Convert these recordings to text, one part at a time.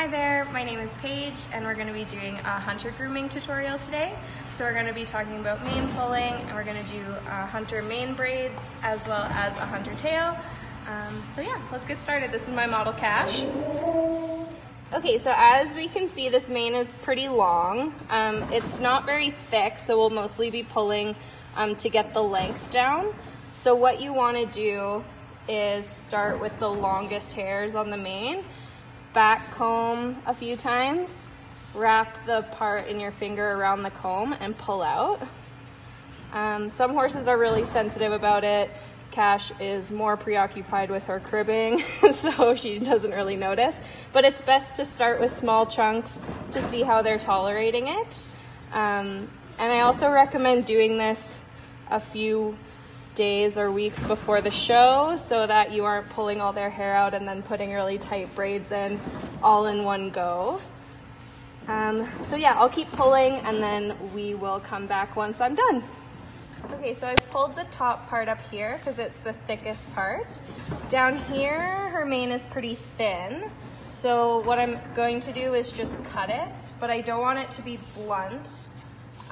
Hi there, my name is Paige and we're going to be doing a hunter grooming tutorial today. So we're going to be talking about mane pulling and we're going to do uh, hunter mane braids as well as a hunter tail. Um, so yeah, let's get started. This is my model Cash. Okay, so as we can see, this mane is pretty long. Um, it's not very thick, so we'll mostly be pulling um, to get the length down. So what you want to do is start with the longest hairs on the mane, back comb a few times, wrap the part in your finger around the comb and pull out. Um, some horses are really sensitive about it. Cash is more preoccupied with her cribbing, so she doesn't really notice. But it's best to start with small chunks to see how they're tolerating it. Um, and I also recommend doing this a few days or weeks before the show so that you aren't pulling all their hair out and then putting really tight braids in all in one go. Um, so yeah, I'll keep pulling and then we will come back once I'm done. Okay, so I've pulled the top part up here because it's the thickest part. Down here, her mane is pretty thin. So what I'm going to do is just cut it, but I don't want it to be blunt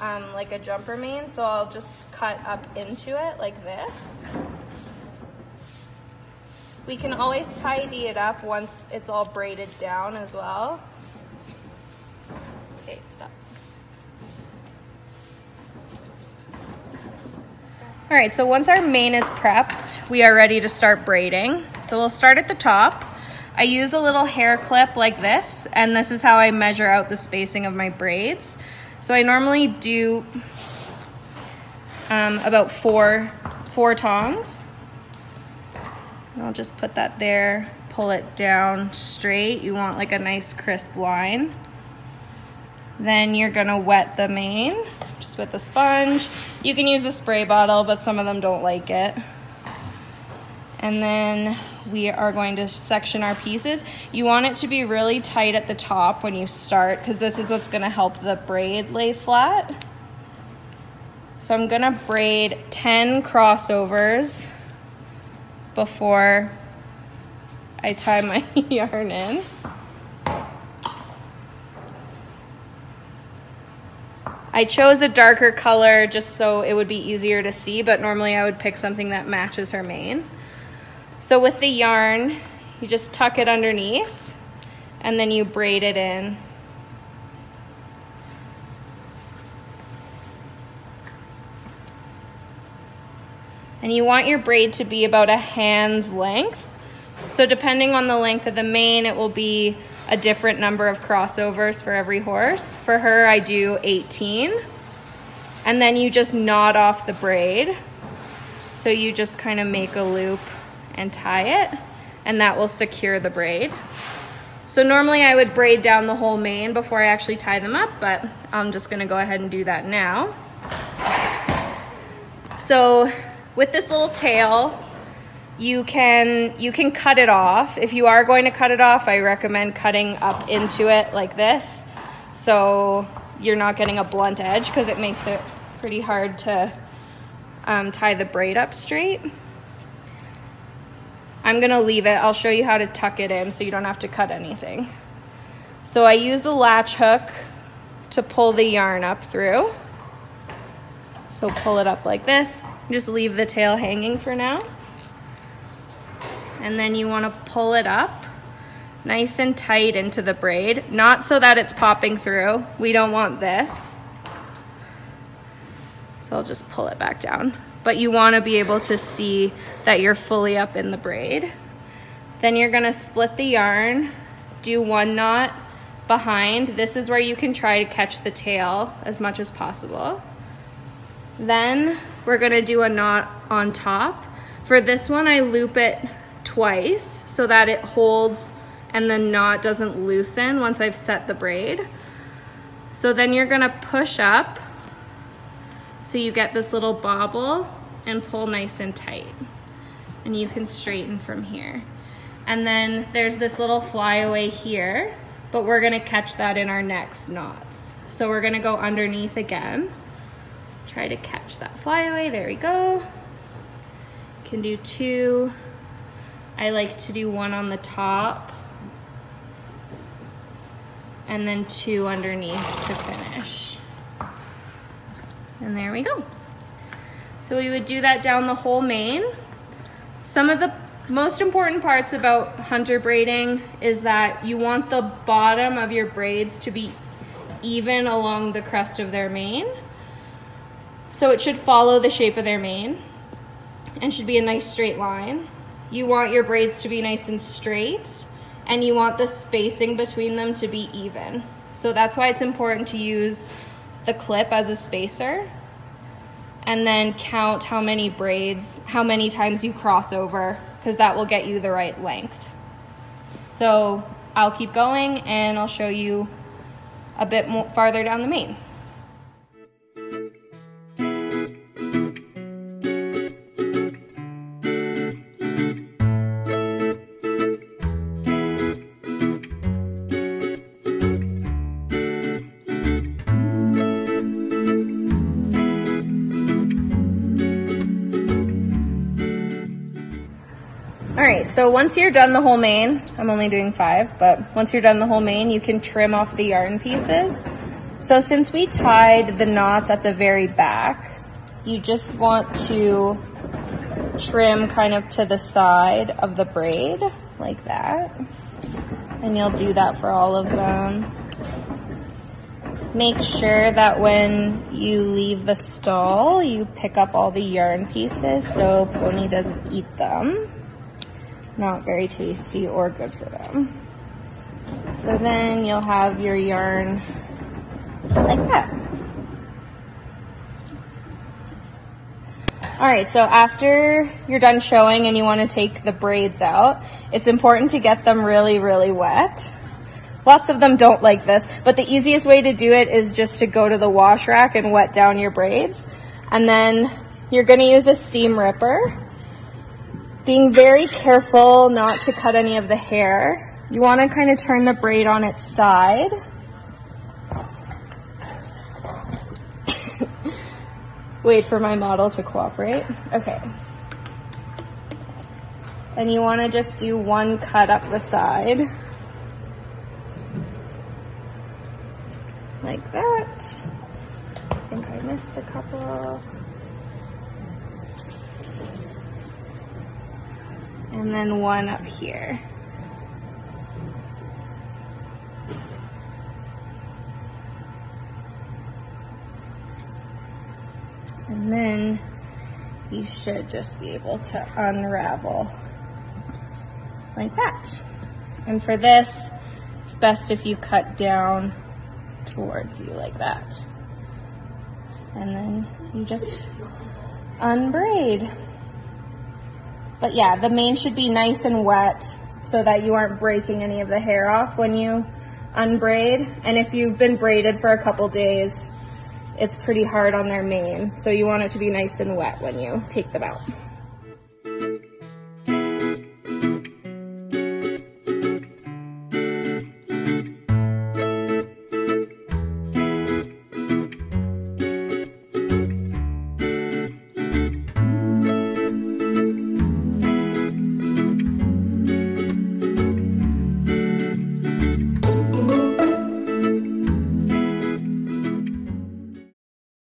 um, like a jumper mane, so I'll just cut up into it like this. We can always tidy it up once it's all braided down as well. Okay, stop. All right, so once our mane is prepped, we are ready to start braiding. So we'll start at the top. I use a little hair clip like this, and this is how I measure out the spacing of my braids. So I normally do um, about four, four tongs. And I'll just put that there, pull it down straight. You want like a nice crisp line. Then you're gonna wet the mane just with a sponge. You can use a spray bottle, but some of them don't like it. And then we are going to section our pieces. You want it to be really tight at the top when you start because this is what's gonna help the braid lay flat. So I'm gonna braid 10 crossovers before I tie my yarn in. I chose a darker color just so it would be easier to see, but normally I would pick something that matches her mane. So with the yarn, you just tuck it underneath and then you braid it in. And you want your braid to be about a hand's length. So depending on the length of the mane, it will be a different number of crossovers for every horse. For her, I do 18. And then you just knot off the braid. So you just kind of make a loop and tie it and that will secure the braid. So normally I would braid down the whole mane before I actually tie them up, but I'm just gonna go ahead and do that now. So with this little tail, you can, you can cut it off. If you are going to cut it off, I recommend cutting up into it like this. So you're not getting a blunt edge because it makes it pretty hard to um, tie the braid up straight. I'm gonna leave it. I'll show you how to tuck it in so you don't have to cut anything. So I use the latch hook to pull the yarn up through. So pull it up like this. Just leave the tail hanging for now. And then you wanna pull it up nice and tight into the braid, not so that it's popping through. We don't want this. So I'll just pull it back down but you want to be able to see that you're fully up in the braid. Then you're going to split the yarn, do one knot behind. This is where you can try to catch the tail as much as possible. Then we're going to do a knot on top. For this one, I loop it twice so that it holds and the knot doesn't loosen once I've set the braid. So then you're gonna push up so you get this little bobble and pull nice and tight. And you can straighten from here. And then there's this little flyaway here, but we're gonna catch that in our next knots. So we're gonna go underneath again. Try to catch that flyaway, there we go. Can do two. I like to do one on the top. and then two underneath to finish. And there we go. So we would do that down the whole mane. Some of the most important parts about hunter braiding is that you want the bottom of your braids to be even along the crest of their mane. So it should follow the shape of their mane and should be a nice straight line. You want your braids to be nice and straight and you want the spacing between them to be even. So that's why it's important to use the clip as a spacer and then count how many braids, how many times you cross over because that will get you the right length. So I'll keep going and I'll show you a bit more farther down the mane. So once you're done the whole mane, I'm only doing five, but once you're done the whole mane, you can trim off the yarn pieces. So since we tied the knots at the very back, you just want to trim kind of to the side of the braid, like that. And you'll do that for all of them. Make sure that when you leave the stall, you pick up all the yarn pieces so Pony doesn't eat them not very tasty or good for them. So then you'll have your yarn like that. All right, so after you're done showing and you want to take the braids out, it's important to get them really, really wet. Lots of them don't like this, but the easiest way to do it is just to go to the wash rack and wet down your braids. And then you're gonna use a seam ripper being very careful not to cut any of the hair. You want to kind of turn the braid on its side. Wait for my model to cooperate. Okay. And you want to just do one cut up the side. Like that. I think I missed a couple. And then one up here. And then you should just be able to unravel like that. And for this, it's best if you cut down towards you like that. And then you just unbraid. But yeah, the mane should be nice and wet so that you aren't breaking any of the hair off when you unbraid. And if you've been braided for a couple days, it's pretty hard on their mane. So you want it to be nice and wet when you take them out.